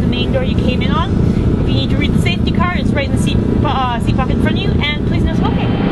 the main door you came in on. If you need to read the safety card, it's right in the seat, uh, seat pocket in front of you, and please no smoking.